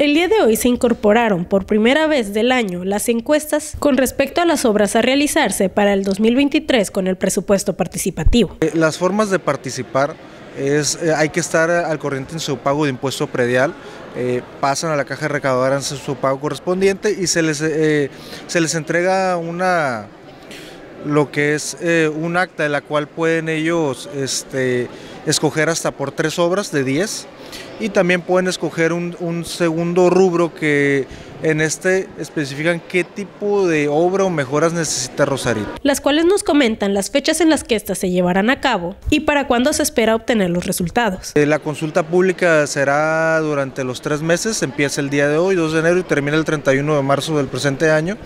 El día de hoy se incorporaron por primera vez del año las encuestas con respecto a las obras a realizarse para el 2023 con el presupuesto participativo. Eh, las formas de participar es, eh, hay que estar al corriente en su pago de impuesto predial, eh, pasan a la caja recaudadora en su pago correspondiente y se les, se les entrega una lo que es un acta de la cual pueden ellos este, escoger hasta por tres obras de 10 y también pueden escoger un, segundo rubro que en este especifican qué tipo de obra o mejoras necesita Rosarito. Las cuales nos comentan las fechas en las que éstas se llevarán a cabo y para cuándo se espera obtener los resultados. Eh, la consulta pública será durante los tres meses, empieza el día de hoy, 2 de enero, y termina el 31 de marzo del presente año.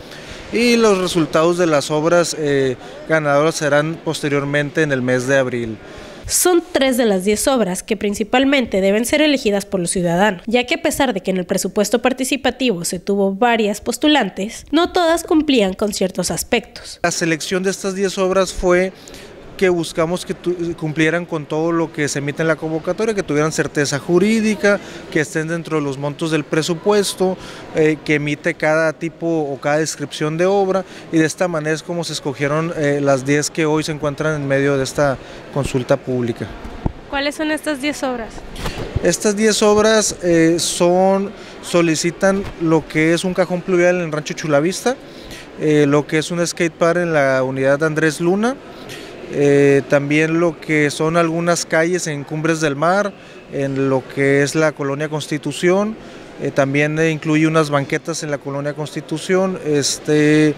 Y los resultados de las obras eh, ganadoras serán posteriormente en el mes de abril. Son tres de las diez obras que principalmente deben ser elegidas por los ciudadanos, ya que a pesar de que en el presupuesto participativo se tuvo varias postulantes, no todas cumplían con ciertos aspectos. La selección de estas diez obras fue que buscamos que cumplieran con todo lo que se emite en la convocatoria, que tuvieran certeza jurídica, que estén dentro de los montos del presupuesto, eh, que emite cada tipo o cada descripción de obra y de esta manera es como se escogieron eh, las 10 que hoy se encuentran en medio de esta consulta pública. ¿Cuáles son estas 10 obras? Estas 10 obras eh, son, solicitan lo que es un cajón pluvial en el rancho Chulavista, lo que es un skate park en la unidad de Andrés Luna, eh, también lo que son algunas calles en Cumbres del Mar, en lo que es la Colonia Constitución, eh, también incluye unas banquetas en la Colonia Constitución, este,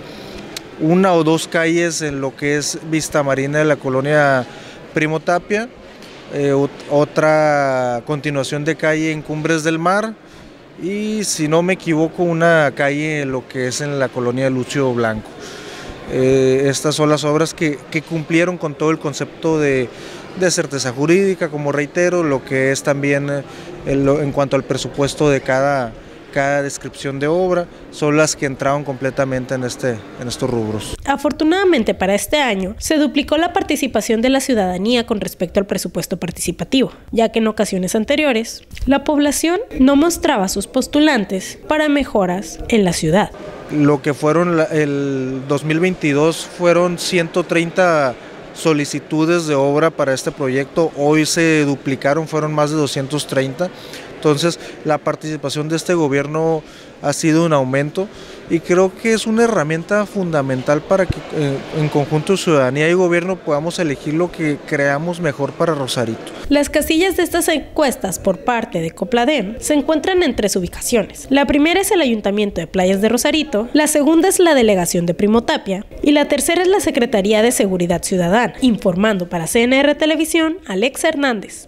una o dos calles en lo que es Vista Marina de la Colonia Primo Tapia, eh, otra continuación de calle en Cumbres del Mar y si no me equivoco una calle en lo que es en la Colonia Lucio Blanco. Eh, estas son las obras que, cumplieron con todo el concepto de, certeza jurídica, como reitero, lo que es también eh, en, cuanto al presupuesto de cada, cada descripción de obra, son las que entraron completamente en, este, en estos rubros. Afortunadamente para este año, se duplicó la participación de la ciudadanía con respecto al presupuesto participativo, ya que en ocasiones anteriores, la población no mostraba sus postulantes para mejoras en la ciudad lo que fueron el 2022 fueron 130 solicitudes de obra para este proyecto, hoy se duplicaron, fueron más de 230. Entonces, la participación de este gobierno ha sido un aumento y creo que es una herramienta fundamental para que eh, en conjunto ciudadanía y gobierno podamos elegir lo que creamos mejor para Rosarito. Las casillas de estas encuestas por parte de Copladem se encuentran en tres ubicaciones. La primera es el Ayuntamiento de Playas de Rosarito, la segunda es la Delegación de Primo Tapia y la tercera es la Secretaría de Seguridad Ciudadana, informando para CNR Televisión Alexa Hernández.